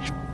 you